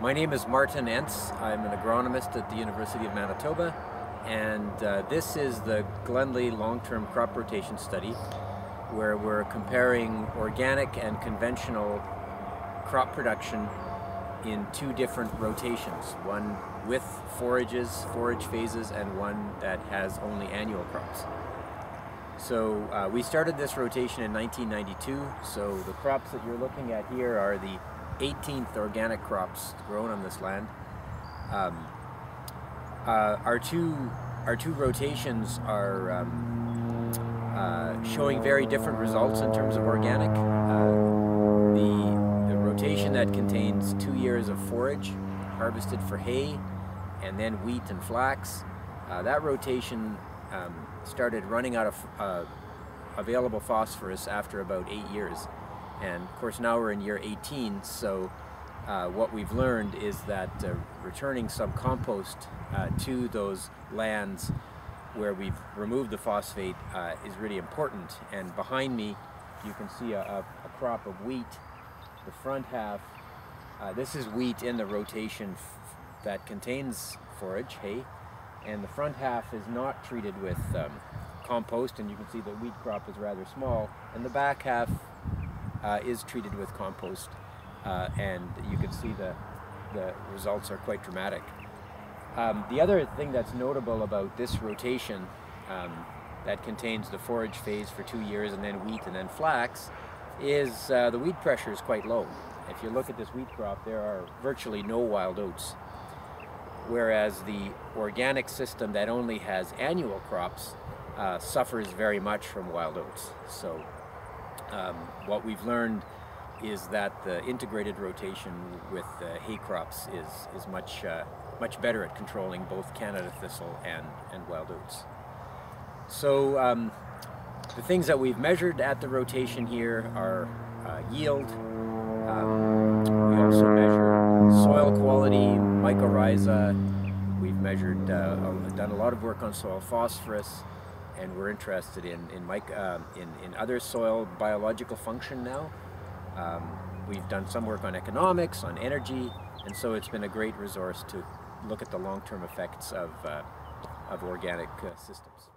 My name is Martin Entz. I'm an agronomist at the University of Manitoba and uh, this is the Glenlea long-term crop rotation study where we're comparing organic and conventional crop production in two different rotations, one with forages, forage phases, and one that has only annual crops. So uh, we started this rotation in 1992, so the crops that you're looking at here are the 18th organic crops grown on this land. Um, uh, our two our two rotations are um, uh, showing very different results in terms of organic. Uh, the, the rotation that contains two years of forage harvested for hay and then wheat and flax, uh, that rotation um, started running out of uh, available phosphorus after about eight years. And of course now we're in year 18, so uh, what we've learned is that uh, returning some compost uh, to those lands where we've removed the phosphate uh, is really important. And behind me, you can see a, a, crop of wheat. The front half, uh, this is wheat in the rotation that contains forage, hay, and the front half is not treated with um, compost, and you can see the wheat crop is rather small, and the back half uh, is treated with compost, uh, and you can see the, the results are quite dramatic. Um, the other thing that's notable about this rotation um, that contains the forage phase for two years and then wheat and then flax is uh, the weed pressure is quite low. If you look at this wheat crop, there are virtually no wild oats. Whereas the organic system that only has annual crops uh, suffers very much from wild oats. So um, what we've learned is that the integrated rotation with uh, hay crops is, is much, uh, much better at controlling both Canada thistle and, and wild oats. So um, the things that we've measured at the rotation here are uh, yield, um, we also measure soil quality, mycorrhiza, we've measured, uh, done a lot of work on soil phosphorus, and we're interested in, in, uh, in, in other soil biological function now. Um, we've done some work on economics, on energy, and so it's been a great resource to look at the long-term effects of, uh, of organic uh, systems.